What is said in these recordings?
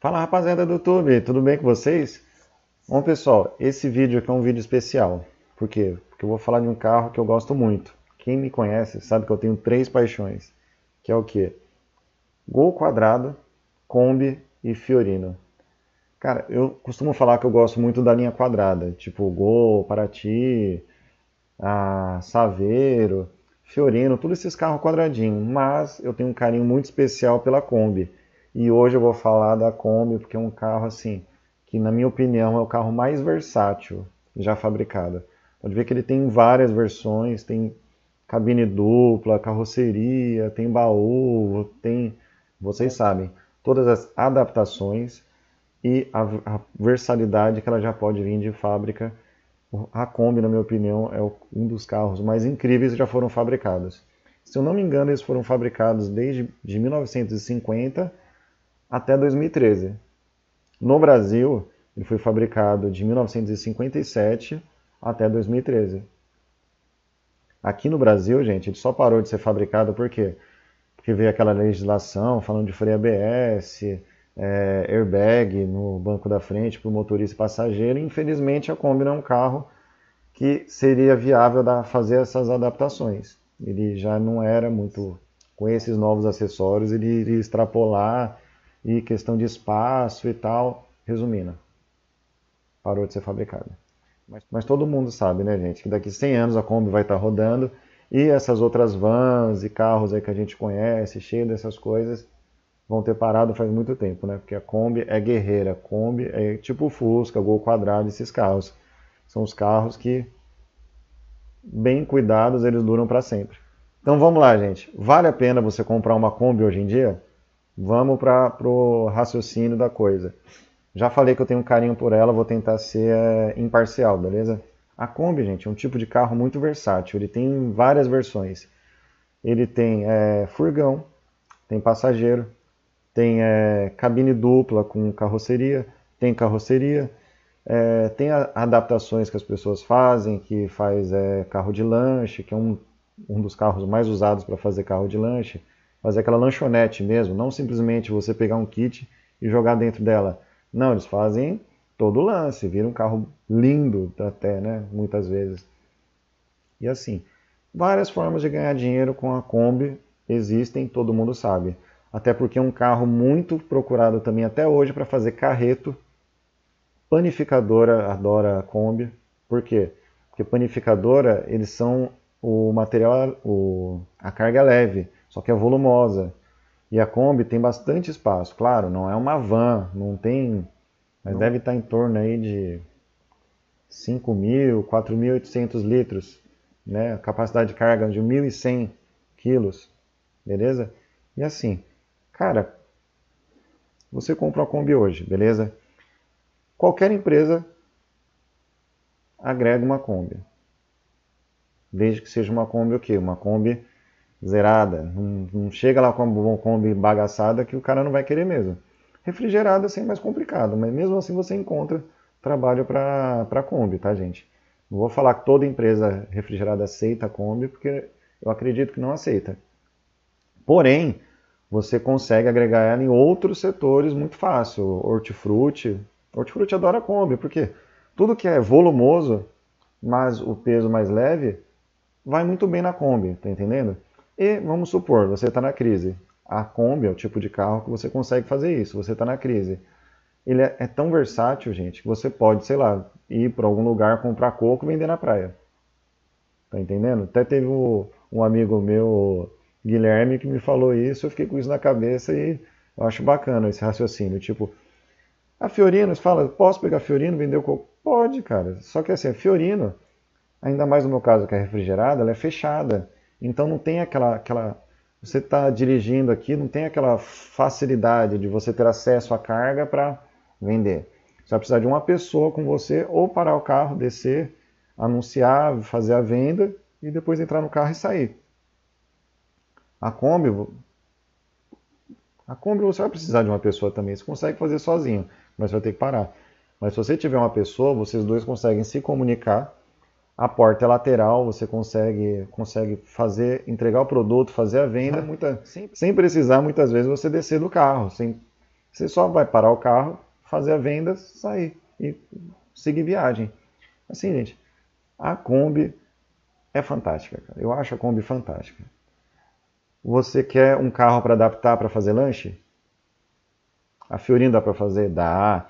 Fala rapaziada do YouTube, tudo bem com vocês? Bom pessoal, esse vídeo aqui é um vídeo especial. Por quê? Porque eu vou falar de um carro que eu gosto muito. Quem me conhece sabe que eu tenho três paixões. Que é o quê? Gol quadrado, Kombi e Fiorino. Cara, eu costumo falar que eu gosto muito da linha quadrada, tipo Gol, Paraty, a Saveiro, Fiorino, todos esses carros quadradinhos, mas eu tenho um carinho muito especial pela Kombi. E hoje eu vou falar da Kombi porque é um carro assim, que na minha opinião é o carro mais versátil já fabricado. Pode ver que ele tem várias versões, tem cabine dupla, carroceria, tem baú, tem, vocês sabem, todas as adaptações e a, a que ela já pode vir de fábrica a Kombi, na minha opinião, é um dos carros mais incríveis que já foram fabricados. Se eu não me engano, eles foram fabricados desde de 1950 até 2013. No Brasil, ele foi fabricado de 1957 até 2013. Aqui no Brasil, gente, ele só parou de ser fabricado por quê? Porque veio aquela legislação falando de freio ABS, é, airbag no banco da frente para o motorista e passageiro. Infelizmente, a Kombi não é um carro que seria viável da, fazer essas adaptações. Ele já não era muito, com esses novos acessórios, ele iria extrapolar e questão de espaço e tal, resumindo, parou de ser fabricada. Mas, mas, todo mundo sabe, né, gente, que daqui 100 anos a Kombi vai estar rodando e essas outras vans e carros aí que a gente conhece, cheio dessas coisas, vão ter parado faz muito tempo, né? Porque a Kombi é guerreira, a Kombi é tipo o Fusca, Gol Quadrado, esses carros. São os carros que, bem cuidados, eles duram para sempre. Então vamos lá, gente. Vale a pena você comprar uma Kombi hoje em dia? Vamos para o raciocínio da coisa. Já falei que eu tenho um carinho por ela, vou tentar ser é, imparcial, beleza? A Kombi, gente, é um tipo de carro muito versátil. Ele tem várias versões. Ele tem é, furgão, tem passageiro, tem é, cabine dupla com carroceria, tem carroceria, é, tem a, adaptações que as pessoas fazem, que faz carro de lanche, que é um, um dos carros mais usados para fazer carro de lanche, fazer aquela lanchonete mesmo, não simplesmente você pegar um kit e jogar dentro dela. Não, eles fazem todo o lance, vira um carro lindo até, né, muitas vezes. E assim, várias formas de ganhar dinheiro com a Kombi existem, todo mundo sabe até porque é um carro muito procurado também até hoje para fazer carreto. Panificadora adora a Kombi. Por quê? Porque panificadora, eles são o material, o, a carga leve, só que é volumosa. E a Kombi tem bastante espaço. Claro, não é uma van, não tem, mas não. deve estar em torno aí de 5.000, 4.800 litros, né? Capacidade de carga de 1.100 quilos, beleza? E assim, Cara, você compra uma Kombi hoje, beleza? Qualquer empresa agrega uma Kombi. Desde que seja uma Kombi o quê? Uma Kombi zerada. Não, não, chega lá com uma Kombi bagaçada que o cara não vai querer mesmo. Refrigerada assim é mais complicado, mas mesmo assim você encontra trabalho para Kombi, tá gente? Não vou falar que toda empresa refrigerada aceita a Kombi, porque eu acredito que não aceita. Porém, você consegue agregar ela em outros setores muito fácil. Hortifruti. Hortifruti adora a Kombi, porque tudo que é volumoso, mas o peso mais leve, vai muito bem na Kombi, tá entendendo? E vamos supor, você está na crise. A Kombi é o tipo de carro que você consegue fazer isso, você está na crise. Ele é, é, tão versátil, gente, que você pode, sei lá, ir para algum lugar, comprar coco e vender na praia. Tá entendendo? Até teve um, amigo meu Guilherme que me falou isso, eu fiquei com isso na cabeça e eu acho bacana esse raciocínio. Tipo, a Fiorino, você fala, posso pegar Fiorino, vender o coco? Pode, cara. Só que assim, a Fiorino, ainda mais no meu caso que é refrigerada, ela é fechada. Então não tem aquela. aquela você está dirigindo aqui, não tem aquela facilidade de você ter acesso à carga para vender. Você vai precisar de uma pessoa com você ou parar o carro, descer, anunciar, fazer a venda e depois entrar no carro e sair. A Kombi, a Kombi você vai precisar de uma pessoa também. Você consegue fazer sozinho, mas vai ter que parar. Mas se você tiver uma pessoa, vocês dois conseguem se comunicar. A porta é lateral, você consegue, consegue fazer, entregar o produto, fazer a venda, muita, sem, sem precisar muitas vezes você descer do carro, sem Você só vai parar o carro, fazer a venda, sair e seguir viagem. Assim, gente, a Kombi é fantástica, cara. Eu acho a Kombi fantástica. Você quer um carro para adaptar para fazer lanche? A Fiorino dá para fazer? Dá.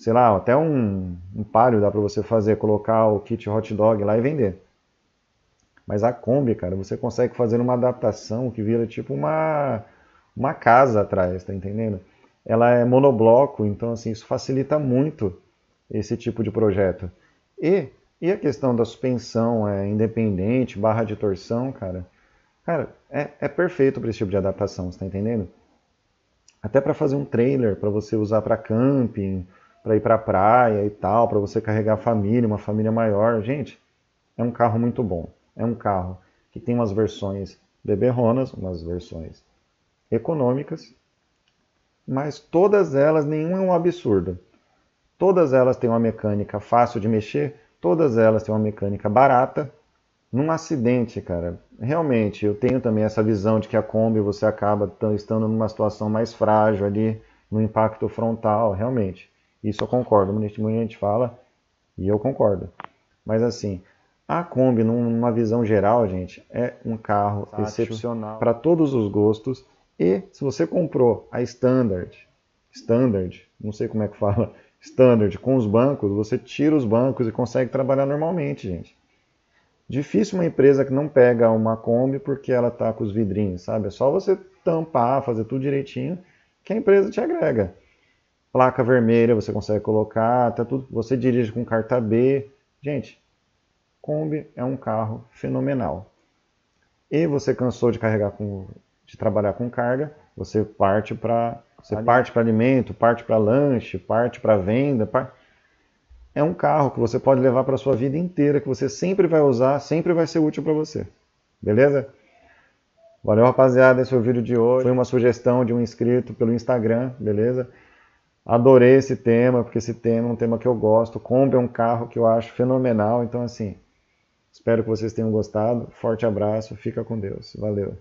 Sei lá, até um, um Palio dá para você fazer, colocar o kit hot dog lá e vender. Mas a Kombi, cara, você consegue fazer uma adaptação que vira tipo uma, uma casa atrás, tá entendendo? Ela é monobloco, então assim, isso facilita muito esse tipo de projeto. E, e a questão da suspensão é independente, barra de torção, cara, cara, é, é perfeito para esse tipo de adaptação, você tá entendendo? Até para fazer um trailer, para você usar para camping, para ir para praia e tal, para você carregar a família, uma família maior. Gente, é um carro muito bom. É um carro que tem umas versões beberronas, umas versões econômicas, mas todas elas, nenhuma é um absurdo. Todas elas têm uma mecânica fácil de mexer, todas elas têm uma mecânica barata. Num acidente, cara, realmente eu tenho também essa visão de que a Kombi você acaba estando numa situação mais frágil ali, no impacto frontal, realmente. Isso eu concordo, muita gente fala e eu concordo. Mas assim, a Kombi, numa visão geral, gente, é um carro Sátil, excepcional para todos os gostos. E se você comprou a Standard, Standard, não sei como é que fala, Standard com os bancos, você tira os bancos e consegue trabalhar normalmente, gente. Difícil uma empresa que não pega uma Kombi porque ela tá com os vidrinhos, sabe? É só você tampar, fazer tudo direitinho, que a empresa te agrega placa vermelha você consegue colocar, tá tudo, você dirige com carta B. Gente, Kombi é um carro fenomenal. E você cansou de carregar com, de trabalhar com carga, você parte para você parte para alimento, parte para lanche, parte para venda. Par... É um carro que você pode levar para sua vida inteira, que você sempre vai usar, sempre vai ser útil para você. Beleza? Valeu, rapaziada. Esse foi o vídeo de hoje. Foi uma sugestão de um inscrito pelo Instagram, beleza? Adorei esse tema, porque esse tema é um tema que eu gosto. Kombi é um carro que eu acho fenomenal. Então, assim, espero que vocês tenham gostado. Forte abraço, fica com Deus. Valeu.